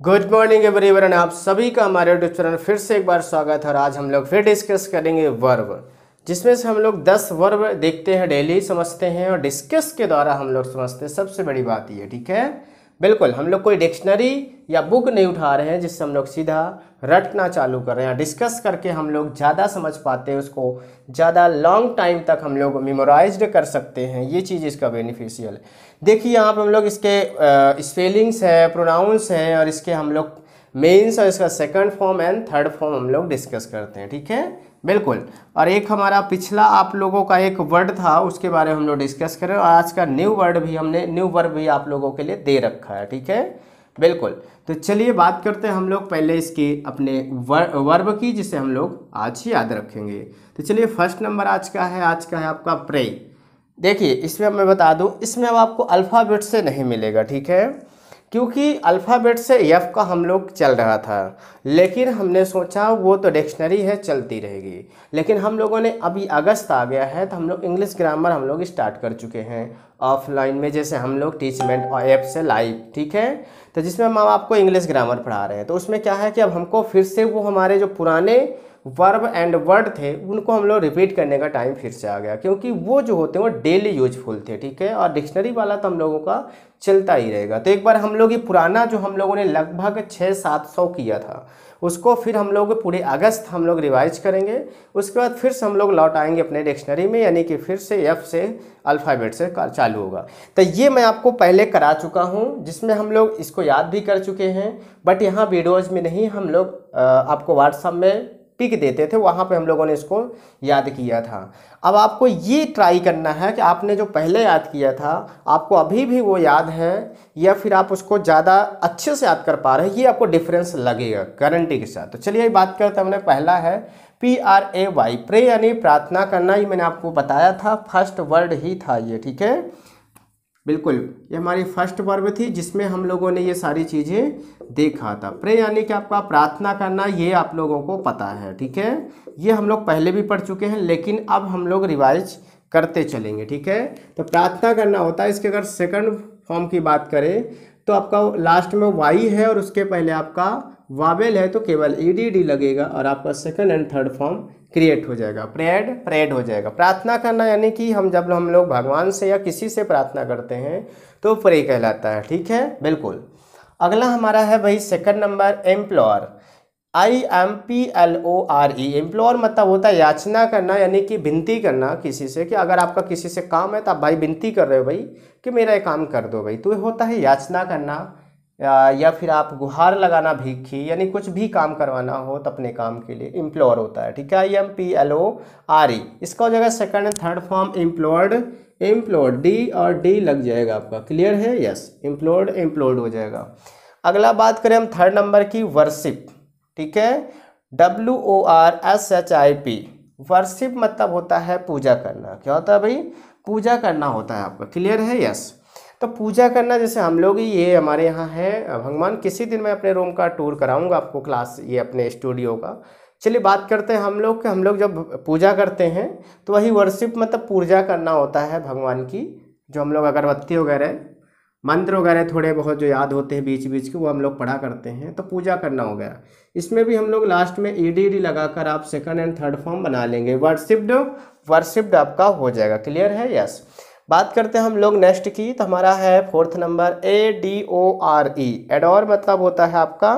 Good morning everyone आप सभी का हमारे यूट्यूब चैनल फिर से एक बार स्वागत है और आज हम लोग फिर डिस्कस करेंगे वर्ब जिसमें से हम लोग 10 वर्ब देखते हैं डेली समझते हैं और डिस्कस के द्वारा हम लोग समझते हैं। सबसे बड़ी बात ये, ठीक है? बिल्कुल, हम लोग कोई डिक्शनरी या बुक नहीं उठा रहे हैं, जिससे हम लोग सीधा रटना चालू कर रहे हैं डिस्कस करके हम लोग ज़्यादा समझ पाते हैं, उसको ज़्यादा लॉन्ग टाइम तक हम लोग मेमोराइज कर सकते हैं। ये चीज़ इसका बेनिफिशियल है। देखिए, यहाँ पर हम लोग इसके स्पेलिंग्स हैं प्रोनाउंस हैं, और इसके हम लोग मेन्स और इसका second form and third form हम लोग डिस्कस करते हैं, ठीक है? बिल्कुल। और एक हमारा पिछला आप लोगों का एक वर्ड था, उसके बारे में हम लोग डिस्कस करें और आज का न्यू वर्ड भी हमने न्यू वर्ड भी आप लोगों के लिए दे रखा है, ठीक है? बिल्कुल। तो चलिए बात करते हैं हम लोग पहले इसके अपने वर, वर्ब की जिसे हम लोग आज ही याद रखेंगे। तो चलिए फ़र्स्ट नंबर आज का है आज का है आपका प्रे। देखिए इसमें मैं बता दूँ इसमें अब आपको अल्फ़ाबेट से नहीं मिलेगा ठीक है? क्योंकि अल्फ़ाबेट से एफ़ का हम लोग चल रहा था, लेकिन हमने सोचा वो तो डिक्शनरी है, चलती रहेगी। लेकिन हम लोगों ने अभी अगस्त आ गया है तो हम लोग इंग्लिश ग्रामर हम लोग स्टार्ट कर चुके हैं। ऑफलाइन में जैसे हम लोग टीचमेंट और ऐप से लाइव ठीक है? तो जिसमें हम आपको इंग्लिश ग्रामर पढ़ा रहे हैं तो उसमें क्या है कि अब हमको फिर से वो हमारे जो पुराने वर्ब एंड वर्ड थे, उनको हम लोग रिपीट करने का टाइम फिर से आ गया, क्योंकि वो जो होते हैं, वो डेली यूजफुल थे, ठीक है? और डिक्शनरी वाला तो हम लोगों का चलता ही रहेगा। तो एक बार हम लोग ये पुराना जो हम लोगों ने लगभग छः सात सौ किया था, उसको फिर हम लोग पूरे अगस्त हम लोग रिवाइज करेंगे। उसके बाद फिर से हम लोग लौट आएँगे अपने डिक्शनरी में, यानी कि फिर से एफ़ से अल्फ़ाबेट से चालू होगा। तो ये मैं आपको पहले करा चुका हूँ, जिसमें हम लोग इसको याद भी कर चुके हैं बट यहाँ वीडियोज़ में नहीं, हम लोग आपको व्हाट्सअप में पिक देते थे, वहाँ पे हम लोगों ने इसको याद किया था। अब आपको ये ट्राई करना है कि आपने जो पहले याद किया था, आपको अभी भी वो याद है या फिर आप उसको ज़्यादा अच्छे से याद कर पा रहे हैं, ये आपको डिफरेंस लगेगा गारंटी के साथ। तो चलिए बात करते हैं, हमने पहला है P R A Y pray यानी प्रार्थना करना ही मैंने आपको बताया था फ़र्स्ट वर्ड ही था ये, ठीक है? बिल्कुल, ये हमारी फ़र्स्ट वर्ब थी जिसमें हम लोगों ने ये सारी चीज़ें देखा था। प्रे, यानी कि आपका प्रार्थना करना, ये आप लोगों को पता है, ठीक है? ये हम लोग पहले भी पढ़ चुके हैं, लेकिन अब हम लोग रिवाइज करते चलेंगे, ठीक है? तो प्रार्थना करना होता है, इसके अगर सेकंड फॉर्म की बात करें तो आपका लास्ट में वाई है और उसके पहले आपका वावेल है तो केवल ई डी डी लगेगा और आपका second and third form create हो जाएगा। प्रेड प्रेड हो जाएगा। प्रार्थना करना यानी कि हम जब हम लोग भगवान से या किसी से प्रार्थना करते हैं तो प्रे कहलाता है। ठीक है? बिल्कुल। अगला हमारा है भाई second number employer I M P L O R E employer मतलब होता है याचना करना यानी कि विनती करना किसी से कि अगर आपका किसी से काम है तो आप भाई विनती कर रहे हो भाई कि मेरा ये काम कर दो भाई। तो होता है याचना करना। या फिर आप गुहार लगाना भीखी, यानी कुछ भी काम करवाना हो तो अपने काम के लिए इम्प्लोर होता है, ठीक है? I M P L O R E. इसका हो जाएगा second and third form employed employed D और डी लग जाएगा आपका। क्लियर है? यस एम्प्लॉयड एम्प्लॉयड हो जाएगा। अगला बात करें हम थर्ड नंबर की वर्शिप ठीक है? W O R S H I P worship मतलब होता है पूजा करना। क्या होता है भाई? पूजा करना होता है आपका। क्लियर है? यस तो पूजा करना, जैसे हम लोग ही, ये हमारे यहाँ है। भगवान किसी दिन मैं अपने रूम का टूर कराऊँगा आपको क्लास ये अपने स्टूडियो का। चलिए बात करते हैं हम लोग कि हम लोग जब पूजा करते हैं तो वही वर्शिप मतलब पूजा करना होता है भगवान की, जो हम लोग अगरबत्ती वगैरह, मंत्र वगैरह थोड़े बहुत जो याद होते हैं बीच बीच के, वो हम लोग पढ़ा करते हैं तो पूजा करना हो गया। इसमें भी हम लोग लास्ट में ई डी डी लगाकर आप सेकंड एंड थर्ड फॉर्म बना लेंगे। वर्शिप्ड वर्शिप्ड आपका हो जाएगा। क्लियर है? यस बात करते हैं हम लोग नेक्स्ट की तो हमारा है fourth number A D O R E adore मतलब होता है आपका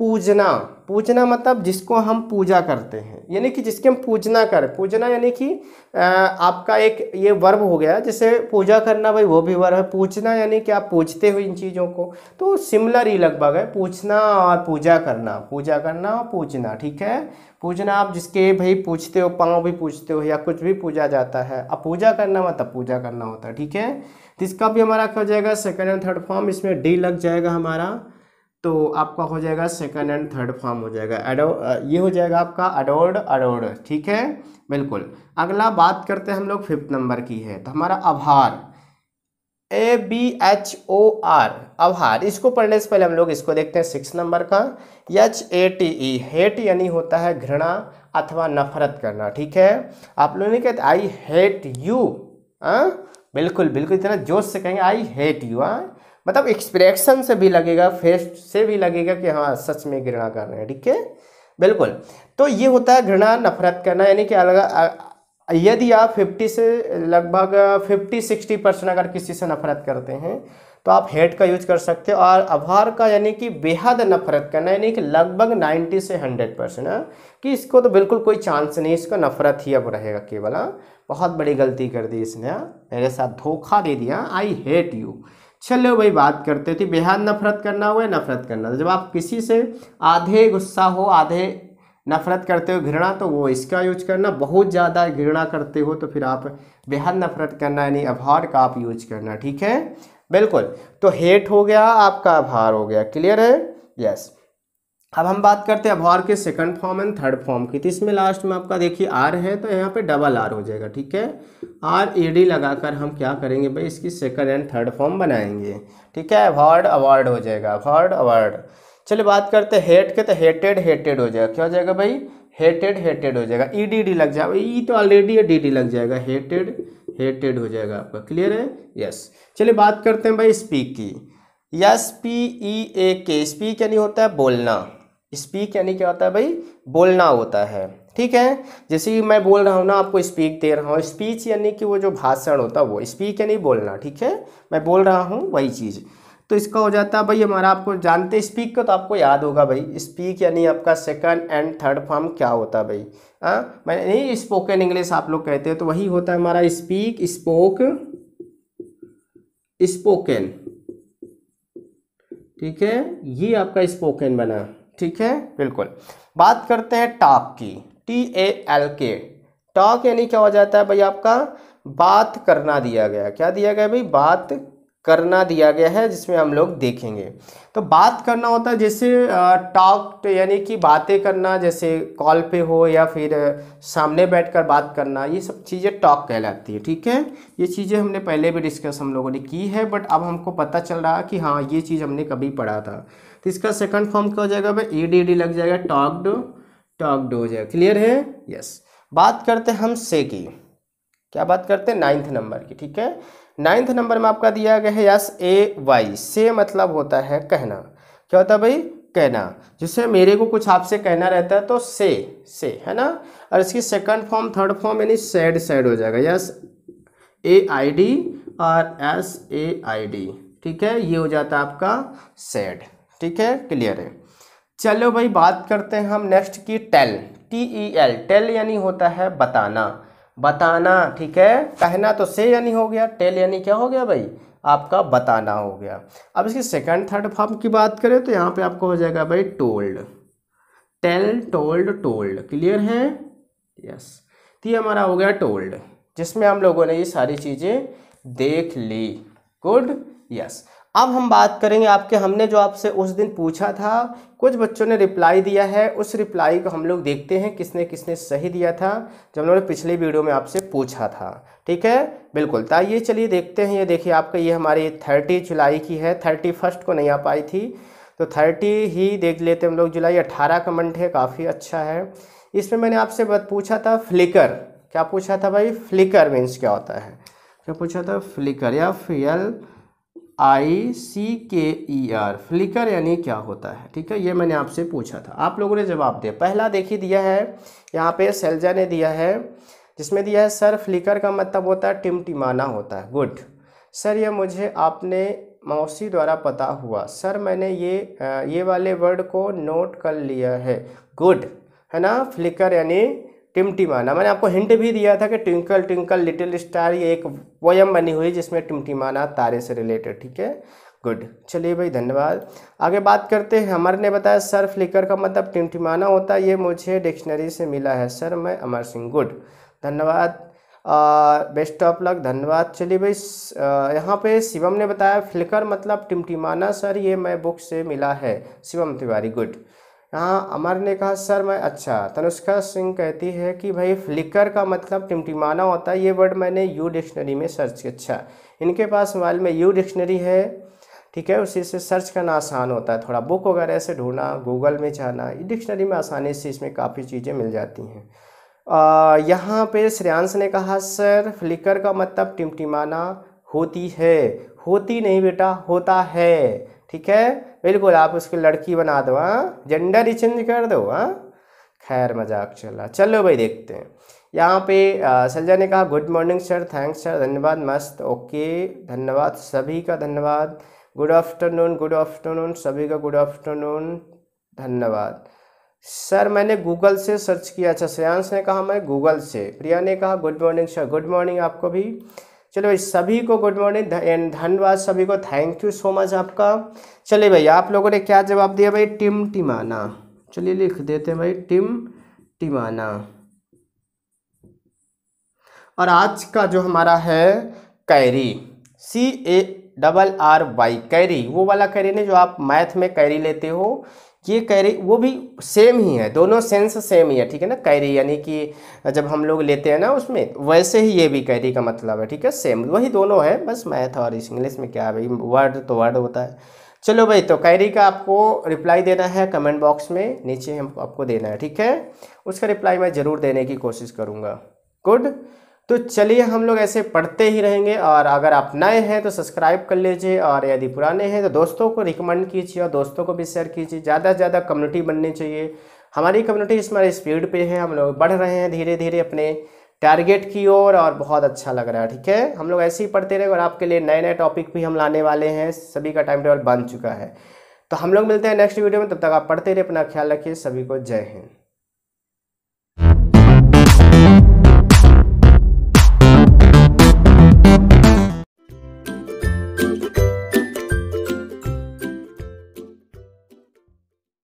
पूजना। पूजना मतलब जिसको हम पूजा करते हैं। यानी कि जिसके हम पूजना करें। पूजना यानी कि आपका एक ये वर्ब हो गया, जैसे पूजा करना भाई, वो भी वर्ब है। पूछना यानी कि आप पूछते हो इन चीज़ों को। तो सिमिलर ही लगभग है। पूछना और पूजा करना। पूजा करना और पूछना ठीक है? पूजना आप जिसके भाई पूछते हो, पाँव भी पूछते हो या कुछ भी पूजा जाता है। अब पूजा करना मतलब पूजा करना होता है, ठीक है? तो इसका भी हमारा क्या हो जाएगा? सेकेंड एंड थर्ड फॉर्म इसमें डी लग जाएगा हमारा। तो आपका हो जाएगा सेकंड एंड थर्ड फॉर्म हो जाएगा। एडो ये हो जाएगा आपका अडोर्ड अडोर्ड ठीक है? बिल्कुल। अगला बात करते हैं हम लोग फिफ्थ नंबर की है। तो हमारा abhor. A B H O R abhor. इसको पढ़ने से पहले हम लोग इसको देखते हैं सिक्स नंबर का। H A T E hate यानी होता है घृणा अथवा नफरत करना, ठीक है? आप लोगों ने कहते आई हेट यू बिल्कुल बिल्कुल। इतना जोश से कहेंगे आई हेट यू हाँ मतलब एक्सप्रेशन से भी लगेगा फेस से भी लगेगा कि हाँ सच में घृणा कर रहे हैं, ठीक है? बिल्कुल। तो ये होता है घृणा, नफरत करना, यानी कि अलग यदि आप 50 से, लगभग 50 60 परसेंट अगर किसी से नफरत करते हैं तो आप हेट का यूज़ कर सकते हो और आभार का यानी कि बेहद नफरत करना, यानी कि लगभग 90 से 100 परसेंट है। कि इसको तो बिल्कुल कोई चांस नहीं, इसको नफरत ही अब रहेगा केवल हाँ। बहुत बड़ी गलती कर दी इसने हाँ। मेरे साथ धोखा दे दिया आई हेट यू चलो भाई बात करते थे बेहद नफरत करना हो या नफरत करना। जब आप किसी से आधे गुस्सा हो, आधे नफरत करते हो, घृणा तो वो इसका यूज़ करना। बहुत ज़्यादा घृणा करते हो तो फिर आप बेहद नफरत करना, यानी आभार का आप यूज़ करना, ठीक है? बिल्कुल। तो हेट हो गया, आपका आभार हो गया। क्लियर है? यस। अब हम बात करते हैं अभार के second form and third form की। तो इसमें लास्ट में आपका देखिए आर है तो यहाँ पे डबल आर हो जाएगा, ठीक है? आर ए डी लगाकर हम क्या करेंगे भाई? इसकी सेकंड एंड थर्ड फॉर्म बनाएँगे, ठीक है? अवार्ड अवार्ड हो जाएगा अवार्ड अवार्ड चलिए बात करते हैं हेट के तो हेटेड हेटेड हो जाएगा। क्या हो जाएगा भाई? हेटेड हेटेड हो जाएगा। ई डी डी लग जाएगा। ई e तो ऑलरेडी डी डी लग जाएगा। हेटेड हेटेड हो जाएगा आपका। क्लियर है? यस चलिए बात करते हैं भाई स्पीक की। यस पी ई ए के स्पीक यानी होता है बोलना। स्पीक यानी क्या होता है भाई? बोलना होता है। ठीक है? जैसे मैं बोल रहा हूँ ना, आपको स्पीक दे रहा हूँ। स्पीच यानी कि वो जो भाषण होता है वो। स्पीक यानी बोलना, ठीक है? मैं बोल रहा हूँ वही चीज़। तो इसका हो जाता है भाई, हमारा आपको जानते स्पीक का तो आपको याद होगा भाई। स्पीक यानी आपका सेकंड एंड थर्ड फॉर्म क्या होता है भाई? हाँ? मैं नहीं स्पोकन इंग्लिश आप लोग कहते हैं तो वही होता है हमारा स्पीक स्पोक स्पोकन ठीक है? ये आपका स्पोकन बना। ठीक है? बिल्कुल। बात करते हैं टॉक की। T A L K talk यानी क्या हो जाता है भाई आपका? बात करना दिया गया। क्या दिया गया भाई? बात करना दिया गया है, जिसमें हम लोग देखेंगे। तो बात करना होता है, जैसे टॉक यानी कि बातें करना, जैसे कॉल पे हो या फिर सामने बैठकर बात करना, ये सब चीज़ें टॉक कहलाती है, ठीक है? ये चीज़ें हमने पहले भी डिस्कस हम लोगों ने की है बट अब हमको पता चल रहा कि हाँ ये चीज़ हमने कभी पढ़ा था। तो इसका सेकंड फॉर्म क्या हो जाएगा? भाई ई डी डी लग जाएगा टॉकड टॉकड हो जाएगा। क्लियर है? यस बात करते हम से की। क्या बात करते हैं? नाइन्थ नंबर की, ठीक है? नाइन्थ नंबर में आपका दिया गया है यस, ए, वाई। से मतलब होता है कहना। क्या होता है भाई? कहना। जिससे मेरे को कुछ आपसे कहना रहता है तो से से, है ना? और इसकी सेकंड फॉर्म थर्ड फॉर्म यानी सैड सैड हो जाएगा। यस, ए, आई, डी, और एस, ए, आई, डी। ठीक है? ये हो जाता है आपका सैड ठीक है? क्लियर है? चलो भाई, बात करते हैं हम नेक्स्ट की tell. T E L tell यानी होता है बताना। बताना, ठीक है? कहना तो से यानी हो गया, टेल यानी क्या हो गया भाई? आपका बताना हो गया। अब इसकी सेकंड थर्ड फॉर्म की बात करें तो यहाँ पे आपको हो जाएगा भाई told tell told told clear है? यस तो ये हमारा हो गया टोल्ड जिसमें हम लोगों ने ये सारी चीज़ें देख ली। गुड यस अब हम बात करेंगे आपके, हमने जो आपसे उस दिन पूछा था, कुछ बच्चों ने रिप्लाई दिया है, उस रिप्लाई को हम लोग देखते हैं, किसने किसने सही दिया था जब हम लोगों ने पिछले वीडियो में आपसे पूछा था। ठीक है? बिल्कुल तो ये चलिए देखते हैं, ये देखिए आपका, ये हमारी थर्टी जुलाई की है थर्टी फ़र्स्ट को नहीं आ पाई थी तो थर्टी ही देख लेते हम लोग, जुलाई अट्ठारह का मंथ है, काफ़ी अच्छा है। इसमें मैंने आपसे पूछा था फ्लिकर क्या पूछा था भाई? फ्लिकर मीन्स क्या होता है? क्या पूछा था? फ्लिकर या फियल आई सी के ई आर फ्लिकर यानी क्या होता है? ठीक है, ये मैंने आपसे पूछा था। आप लोगों ने जवाब दिया। पहला देखिए दिया है, यहाँ पे सेल्जा ने दिया है, जिसमें दिया है, सर फ्लिकर का मतलब होता है टिमटिमाना होता है। गुड। सर, ये मुझे आपने मौसी द्वारा पता हुआ। सर, मैंने ये ये वाले वर्ड को नोट कर लिया है। गुड। है ना? फ्लिकर यानी टिमटिमाना मैंने आपको हिंट भी दिया था कि ट्विंकल ट्विंकल, लिटिल स्टार, ये एक पोयम बनी हुई जिसमें टिमटिमाना तारे से रिलेटेड ठीक है? गुड चलिए भाई, धन्यवाद। आगे बात करते हैं। अमर ने बताया, सर फ्लिकर का मतलब टिमटिमाना होता है। ये मुझे डिक्शनरी से मिला है, सर, मैं अमर सिंह। गुड धन्यवाद। बेस्ट ऑफ़ लक धन्यवाद। चलिए भाई यहाँ पे शिवम ने बताया फ्लिकर मतलब टिमटिमाना सर, ये मैं बुक से मिला है। शिवम तिवारी गुड यहाँ अमर ने कहा, सर, मैं अच्छा। तनुष्का सिंह कहती है कि, भाई फ्लिकर का मतलब टिमटिमाना होता है। ये वर्ड मैंने यू डिक्शनरी में सर्च किया। अच्छा इनके पास मोबाइल में यू डिक्शनरी है, ठीक है? उसी से सर्च करना आसान होता है। थोड़ा बुक वगैरह से ढूंढना गूगल में जाना डिक्शनरी में आसानी से इसमें काफ़ी चीज़ें मिल जाती हैं। यहाँ पे श्रेयांश ने कहा, सर फ्लिकर का मतलब टिमटिमाना होती है। होती नहीं बेटा, होता है। ठीक है? बिल्कुल, आप उसकी लड़की बना दो हाँ। जेंडर ही चेंज कर दो हाँ। खैर, मज़ाक चला चलो भाई, देखते हैं। यहाँ पे सलजा ने कहा good morning sir thanks sir धन्यवाद, मस्त। ओके, धन्यवाद। सभी का धन्यवाद। गुड आफ्टरनून गुड आफ्टरनून सभी का गुड आफ्टरनून धन्यवाद। सर मैंने गूगल से सर्च किया। अच्छा श्रेयांश ने कहा, मैं गूगल से। प्रिया ने कहा good morning sir good morning आपको भी। चलो भाई, सभी को गुड मॉर्निंग एंड धन्यवाद सभी को। थैंक यू सो मच आपका। चलिए भाई, आप लोगों ने क्या जवाब दिया भाई? टिम टिमाना। चलिए लिख देते हैं भाई, टिम टिमाना। और आज का जो हमारा है, carry. C A double R Y carry. वो वाला कैरी नहीं, जो आप मैथ में कैरी लेते हो। ये कैरी, वो भी सेम ही है, दोनों सेंस सेम ही है, ठीक है ना? कैरी यानी कि जब हम लोग लेते हैं ना उसमें, वैसे ही ये भी कैरी का मतलब है, ठीक है? सेम वही दोनों है, बस मैथ और इंग्लिश में क्या भाई? वर्ड तो वर्ड होता है। चलो भाई तो कैरी का आपको रिप्लाई देना है कमेंट बॉक्स में, नीचे हम आपको देना है, ठीक है? उसका रिप्लाई मैं ज़रूर देने की कोशिश करूँगा। गुड तो चलिए हम लोग ऐसे पढ़ते ही रहेंगे और अगर आप नए हैं तो सब्सक्राइब कर लीजिए और यदि पुराने हैं तो दोस्तों को रिकमेंड कीजिए और दोस्तों को भी शेयर कीजिए। ज़्यादा से ज़्यादा कम्युनिटी बननी चाहिए। हमारी कम्युनिटी इस हमारे स्पीड पे है हम लोग बढ़ रहे हैं धीरे धीरे अपने टारगेट की ओर और, और बहुत अच्छा लग रहा है ठीक है? हम लोग ऐसे ही पढ़ते रहे और आपके लिए नए नए टॉपिक भी हम लाने वाले हैं। सभी का टाइम टेबल बन चुका है। तो हम लोग मिलते हैं नेक्स्ट वीडियो में तब तक आप पढ़ते रहे अपना ख्याल रखिए। सभी को जय हिंद।